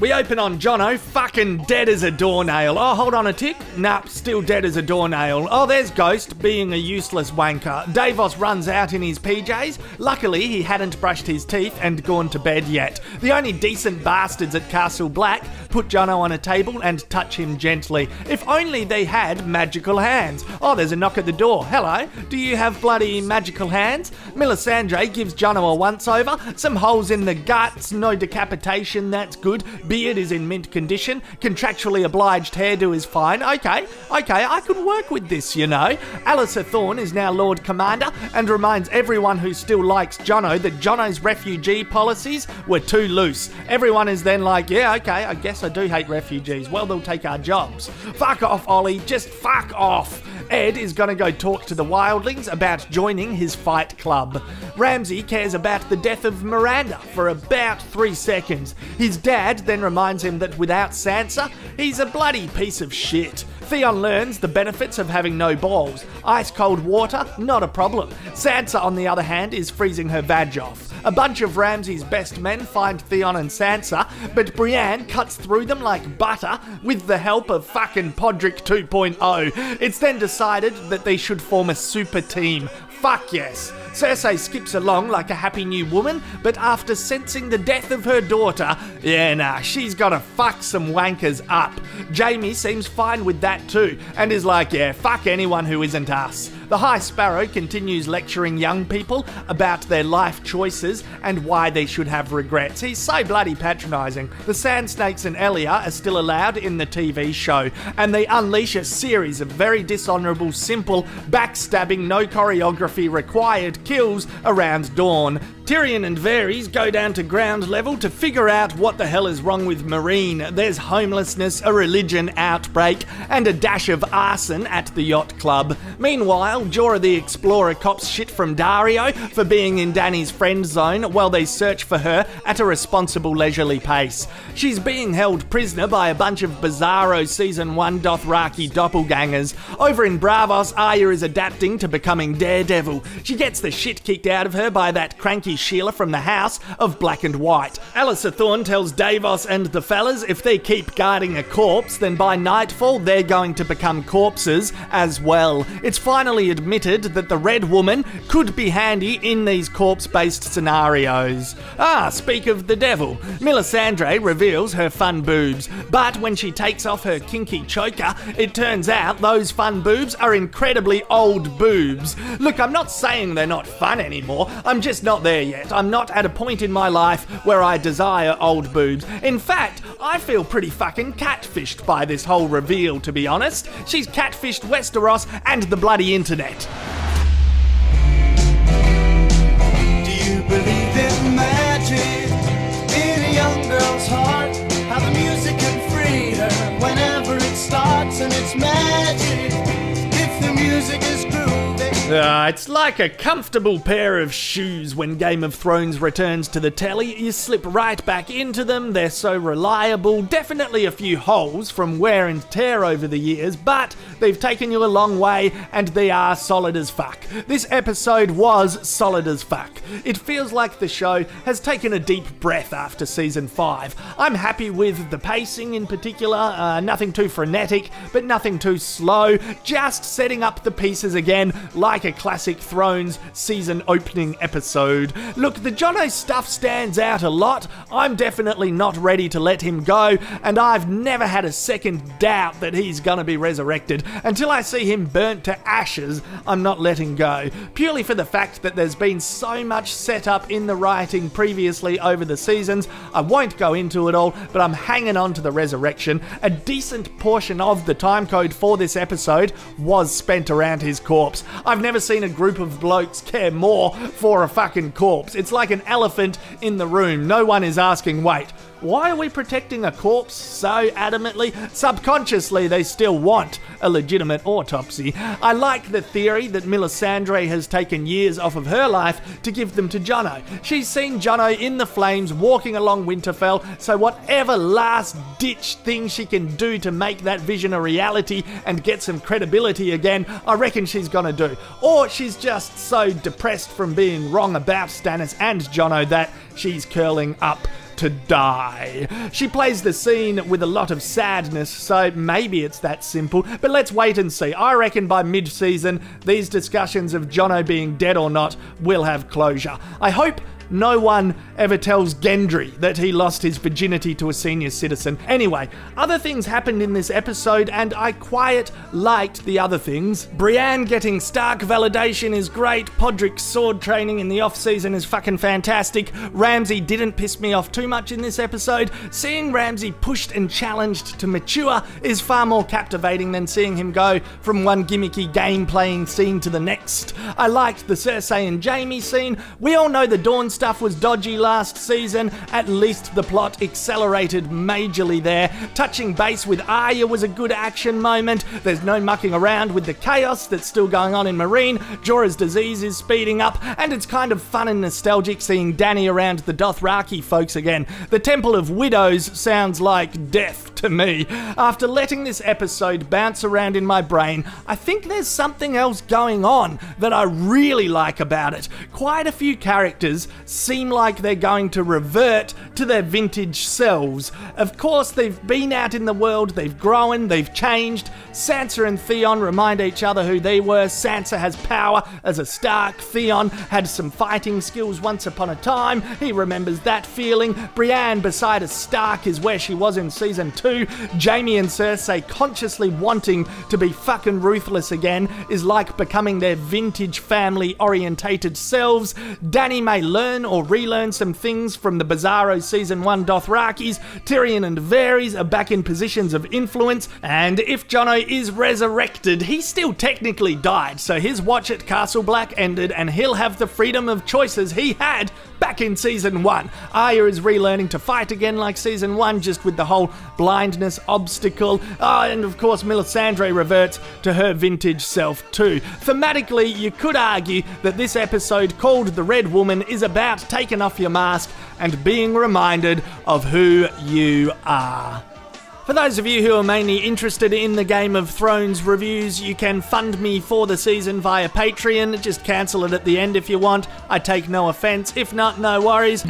We open on Jono, fucking dead as a doornail. Oh, hold on a tick. Nah, still dead as a doornail. Oh, there's Ghost, being a useless wanker. Davos runs out in his PJs. Luckily, he hadn't brushed his teeth and gone to bed yet. The only decent bastards at Castle Black put Jono on a table and touch him gently. If only they had magical hands. Oh, there's a knock at the door. Hello, do you have bloody magical hands? Melisandre gives Jono a once over. Some holes in the guts, no decapitation, that's good. Beard is in mint condition. Contractually obliged hairdo is fine. Okay, okay, I could work with this, you know. Alliser Thorne is now Lord Commander and reminds everyone who still likes Jono that Jono's refugee policies were too loose. Everyone is then like, yeah, okay, I guess I do hate refugees. Well, they'll take our jobs. Fuck off, Ollie. Just fuck off. Ed is gonna go talk to the wildlings about joining his fight club. Ramsay cares about the death of Myranda for about three seconds. His dad then reminds him that without Sansa, he's a bloody piece of shit. Theon learns the benefits of having no balls. Ice cold water, not a problem. Sansa, on the other hand, is freezing her vag off. A bunch of Ramsay's best men find Theon and Sansa, but Brienne cuts through them like butter with the help of fucking Podrick 2.0. It's then decided that they should form a super team. Fuck yes. Cersei skips along like a happy new woman, but after sensing the death of her daughter, yeah, nah, she's gotta fuck some wankers up. Jaime seems fine with that too, and is like, yeah, fuck anyone who isn't us. The High Sparrow continues lecturing young people about their life choices and why they should have regrets. He's so bloody patronising. The Sand Snakes and Elia are still allowed in the TV show, and they unleash a series of very dishonourable, simple, backstabbing, no choreography required kills around Dorne. Tyrion and Varys go down to ground level to figure out what the hell is wrong with Meereen. There's homelessness, a religion outbreak, and a dash of arson at the yacht club. Meanwhile, Jorah the Explorer cops shit from Daario for being in Dany's friend zone while they search for her at a responsible leisurely pace. She's being held prisoner by a bunch of bizarro season 1 Dothraki doppelgangers. Over in Braavos, Arya is adapting to becoming Daredevil. She gets the shit kicked out of her by that cranky Sheila from the House of Black and White. Alliser Thorne tells Davos and the fellas if they keep guarding a corpse, then by nightfall they're going to become corpses as well. It's finally admitted that the Red Woman could be handy in these corpse based scenarios. Ah, speak of the devil. Melisandre reveals her fun boobs, but when she takes off her kinky choker, it turns out those fun boobs are incredibly old boobs. Look, I'm not saying they're not fun anymore, I'm just not there yet. I'm not at a point in my life where I desire old boobs. In fact, I feel pretty fucking catfished by this whole reveal, to be honest. She's catfished Westeros and the bloody internet. Believe in magic in a young girl's heart? How the music can Uh, it's like a comfortable pair of shoes when Game of Thrones returns to the telly. You slip right back into them, they're so reliable. Definitely a few holes from wear and tear over the years, but they've taken you a long way and they are solid as fuck. This episode was solid as fuck. It feels like the show has taken a deep breath after season 5. I'm happy with the pacing in particular, uh, nothing too frenetic, but nothing too slow, just setting up the pieces again like a classic Thrones season opening episode. Look, the Jono stuff stands out a lot. I'm definitely not ready to let him go, and I've never had a second doubt that he's gonna be resurrected. Until I see him burnt to ashes, I'm not letting go. Purely for the fact that there's been so much set up in the writing previously over the seasons. I won't go into it all, but I'm hanging on to the resurrection. A decent portion of the time code for this episode was spent around his corpse. I've never seen a group of blokes care more for a fucking corpse. It's like an elephant in the room. No one is asking, wait, why are we protecting a corpse so adamantly? Subconsciously, they still want a legitimate autopsy. I like the theory that Melisandre has taken years off of her life to give them to Jono. She's seen Jono in the flames walking along Winterfell, so whatever last ditch thing she can do to make that vision a reality and get some credibility again, I reckon she's gonna do. Or she's just so depressed from being wrong about Stannis and Jono that she's curling up to die. She plays the scene with a lot of sadness, so maybe it's that simple, but let's wait and see. I reckon by mid season, these discussions of Jono being dead or not will have closure. I hope no one ever tells Gendry that he lost his virginity to a senior citizen. Anyway, other things happened in this episode, and I quite liked the other things. Brienne getting Stark validation is great. Podrick's sword training in the off season is fucking fantastic. Ramsay didn't piss me off too much in this episode. Seeing Ramsay pushed and challenged to mature is far more captivating than seeing him go from one gimmicky game playing scene to the next. I liked the Cersei and Jaime scene. We all know the Dorne stuff was dodgy last season. At least the plot accelerated majorly there. Touching base with Arya was a good action moment. There's no mucking around with the chaos that's still going on in Meereen. Jorah's disease is speeding up, and it's kind of fun and nostalgic seeing Dany around the Dothraki folks again. The Temple of Widows sounds like death to me. After letting this episode bounce around in my brain, I think there's something else going on that I really like about it. Quite a few characters seem like they're going to revert to their vintage selves. Of course, they've been out in the world, they've grown, they've changed. Sansa and Theon remind each other who they were. Sansa has power as a Stark. Theon had some fighting skills once upon a time. He remembers that feeling. Brienne beside a Stark is where she was in season 2. Jaime and Cersei consciously wanting to be fucking ruthless again is like becoming their vintage family orientated selves. Dany may learn or relearn some things from the Bizarro Season 1 Dothrakis. Tyrion and Varys are back in positions of influence, and if Jono is resurrected, he still technically died, so his watch at Castle Black ended, and he'll have the freedom of choices he had back in Season 1. Arya is relearning to fight again like Season 1, just with the whole blindness obstacle. Oh, and of course, Melisandre reverts to her vintage self too. Thematically, you could argue that this episode called The Red Woman is about taking off your mask and being reminded of who you are. For those of you who are mainly interested in the Game of Thrones reviews, you can fund me for the season via Patreon. Just cancel it at the end if you want. I take no offense. If not, no worries.